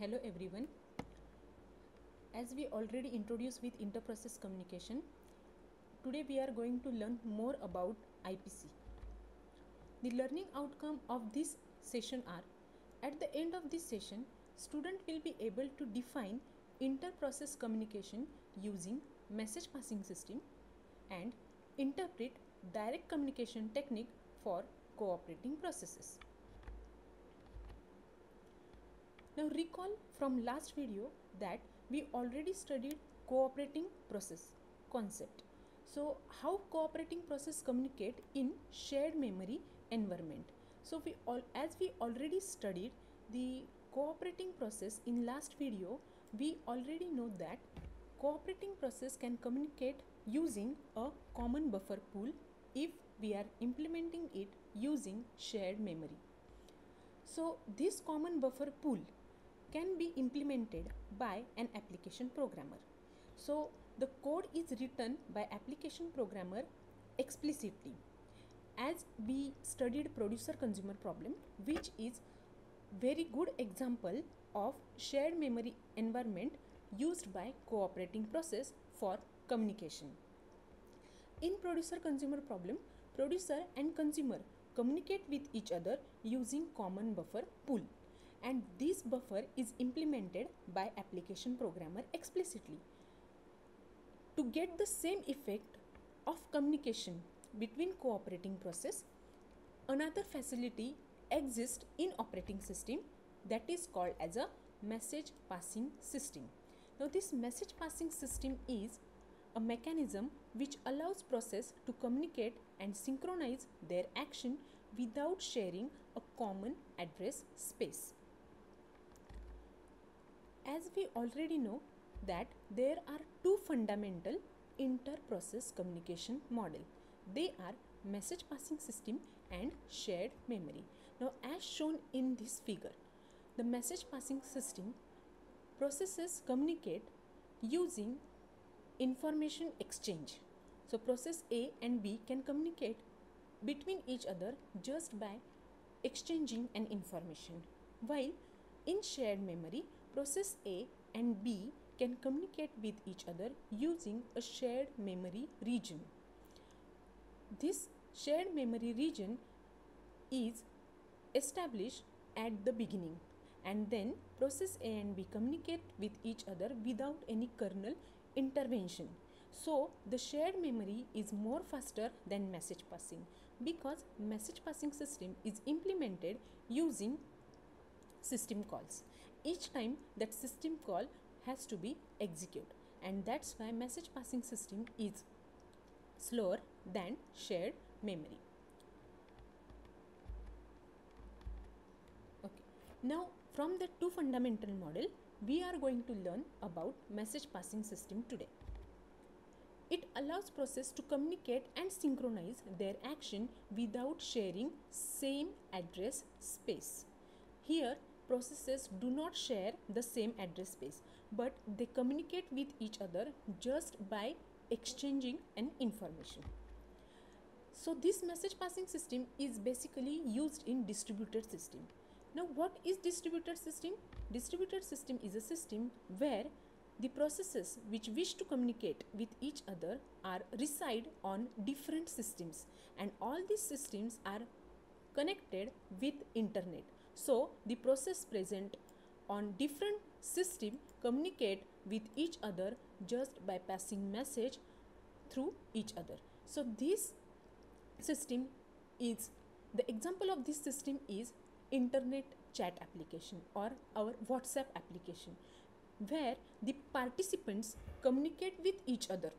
Hello everyone. As we already introduced with interprocess communication, today we are going to learn more about IPC. The learning outcome of this session are at the end of this session, student will be able to define interprocess communication using message passing system and interpret direct communication technique for cooperating processes. Now recall from last video that we already studied cooperating process concept. So how cooperating process communicate in shared memory environment. So we all as we already studied the cooperating process in last video, we already know that cooperating process can communicate using a common buffer pool if we are implementing it using shared memory. So this common buffer pool can be implemented by an application programmer. So the code is written by application programmer explicitly as we studied producer consumer problem which is very good example of shared memory environment used by cooperating process for communication. In producer consumer problem, producer and consumer communicate with each other using common buffer pool and this buffer is implemented by application programmer explicitly. To get the same effect of communication between cooperating process, another facility exists in operating system that is called as a message passing system. Now this message passing system is a mechanism which allows process to communicate and synchronize their action without sharing a common address space. As we already know that there are two fundamental inter-process communication model. They are message passing system and shared memory. Now as shown in this figure, the message passing system processes communicate using information exchange. So process A and B can communicate between each other just by exchanging an information. While in shared memory, process A and B can communicate with each other using a shared memory region. This shared memory region is established at the beginning and then process A and B communicate with each other without any kernel intervention. So the shared memory is more faster than message passing because message passing system is implemented using system calls. Each time that system call has to be executed and that's why message passing system is slower than shared memory. Okay. Now from the two fundamental model we are going to learn about message passing system today. It allows process to communicate and synchronize their action without sharing same address space. Here processes do not share the same address space but they communicate with each other just by exchanging an information. So this message passing system is basically used in distributed system. Now what is distributed system? Distributed system is a system where the processes which wish to communicate with each other are reside on different systems and all these systems are connected with internet so the process present on different system communicate with each other just by passing message through each other. So this system is the example of this system is internet chat application or our whatsapp application where the participants communicate with each other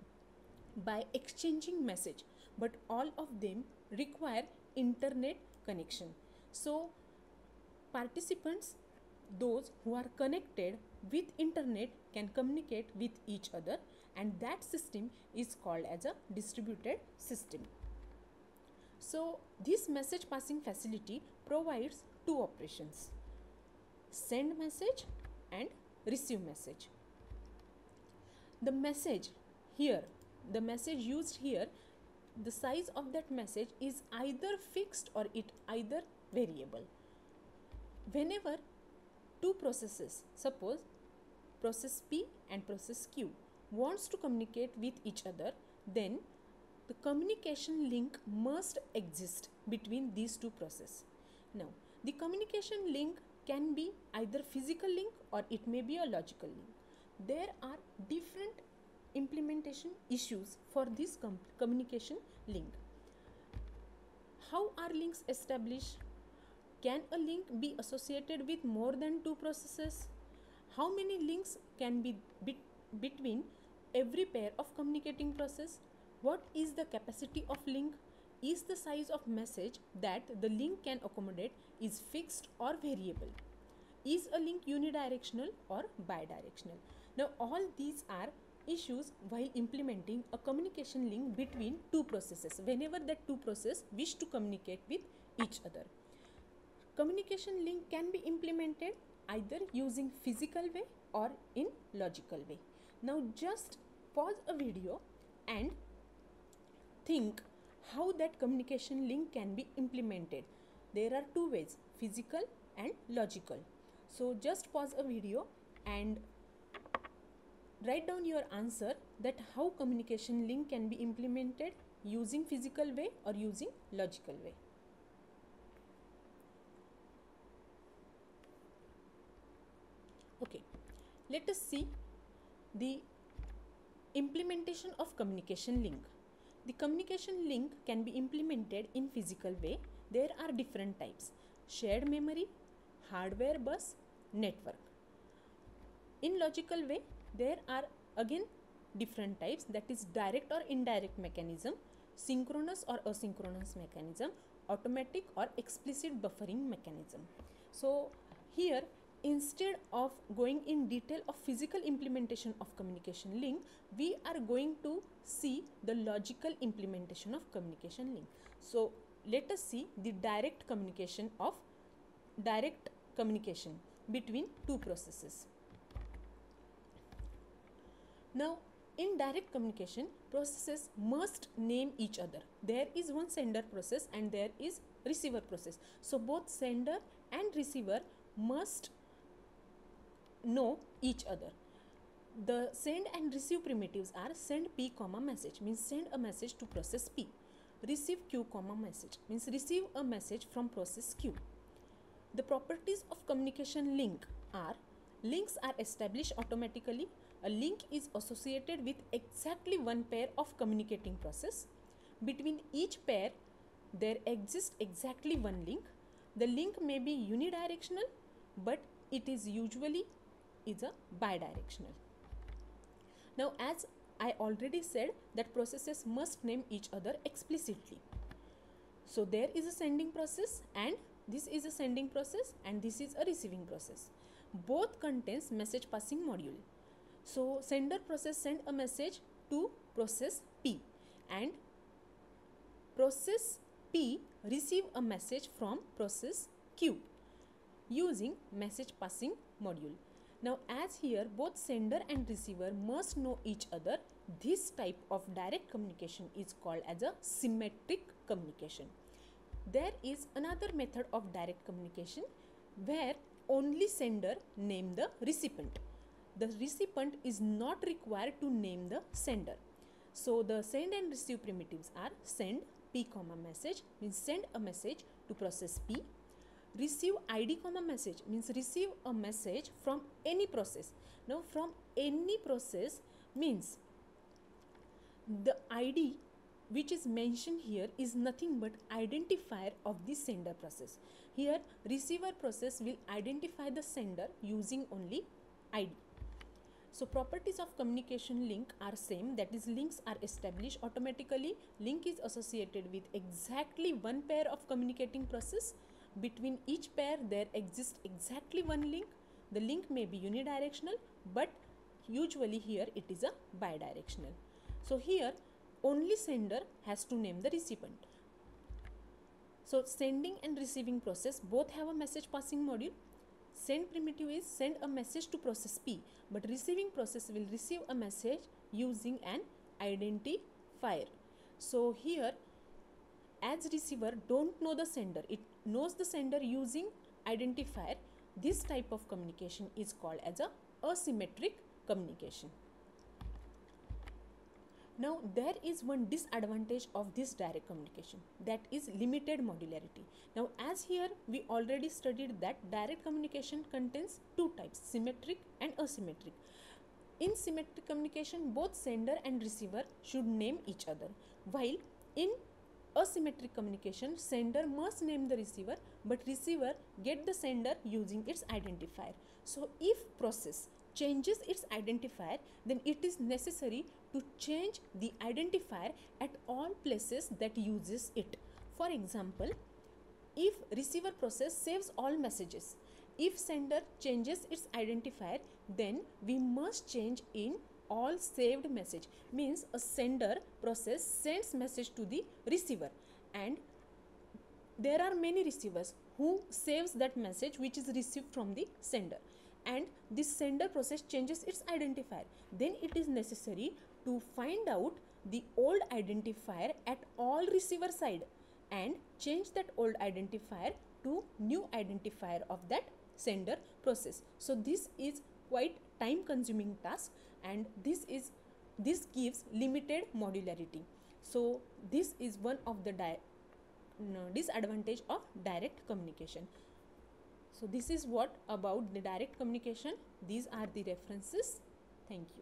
by exchanging message but all of them require internet connection. So participants those who are connected with internet can communicate with each other and that system is called as a distributed system. So this message passing facility provides two operations send message and receive message. The message here the message used here the size of that message is either fixed or it either variable whenever two processes suppose process p and process q wants to communicate with each other then the communication link must exist between these two processes now the communication link can be either physical link or it may be a logical link. There are different implementation issues for this com- communication link. How are links established can a link be associated with more than two processes? How many links can be between every pair of communicating process? What is the capacity of link? Is the size of message that the link can accommodate is fixed or variable? Is a link unidirectional or bidirectional? Now all these are issues while implementing a communication link between two processes. Whenever that two process wish to communicate with each other communication link can be implemented either using physical way or in logical way. Now just pause a video and think how that communication link can be implemented. There are two ways physical and logical. So just pause a video and write down your answer that how communication link can be implemented using physical way or using logical way okay. Let us see the implementation of communication link. The communication link can be implemented in physical way. There are different types. Shared memory hardware bus network. In logical way there are again different types. That is direct or indirect mechanism synchronous or asynchronous mechanism automatic or explicit buffering mechanism. So here instead of going in detail of physical implementation of communication link we are going to see the logical implementation of communication link. So let us see the direct communication of direct communication between two processes. Now in direct communication processes must name each other. There is one sender process and there is receiver process. So both sender and receiver must know each other. The send and receive primitives are send p comma message means send a message to process p. Receive q comma message means receive a message from process q. The properties of communication link are links are established automatically. A link is associated with exactly one pair of communicating process. Between each pair there exists exactly one link. The link may be unidirectional but it is usually is a bidirectional. Now as I already said that processes must name each other explicitly. So there is a sending process and this is a sending process and this is a receiving process. Both contains message passing module. So sender process send a message to process P and process P receive a message from process Q using message passing module. Now as here both sender and receiver must know each other, this type of direct communication is called as a symmetric communication. There is another method of direct communication where only sender name the recipient. The recipient is not required to name the sender. So the send and receive primitives are send p comma message means send a message to process p receive id comma message means receive a message from any process. Now from any process means the id which is mentioned here is nothing but identifier of the sender process. Here receiver process will identify the sender using only id so properties of communication link are same. That is links are established automatically. Link is associated with exactly one pair of communicating process between each pair there exists exactly one link. The link may be unidirectional but usually here it is a bidirectional. So here only sender has to name the recipient. So sending and receiving process both have a message passing module. Send primitive is send a message to process p but receiving process will receive a message using an identifier. So here as receiver don't know the sender. It knows the sender using identifier this type of communication is called as a asymmetric communication. Now there is one disadvantage of this direct communication that is limited modularity. Now as here we already studied that direct communication contains two types symmetric and asymmetric. In symmetric communication both sender and receiver should name each other while in asymmetric communication sender must name the receiver but receiver get the sender using its identifier. So if process changes its identifier then it is necessary to change the identifier at all places that uses it. For example if receiver process saves all messages if sender changes its identifier then we must change in all saved message means a sender process sends message to the receiver. And there are many receivers who saves that message which is received from the sender. And this sender process changes its identifier. Then it is necessary to find out the old identifier at all receiver side and change that old identifier to new identifier of that sender process. So this is quite time consuming task and this is this gives limited modularity. So this is one of the disadvantage of direct communication. So this is what about the direct communication? These are the references. Thank you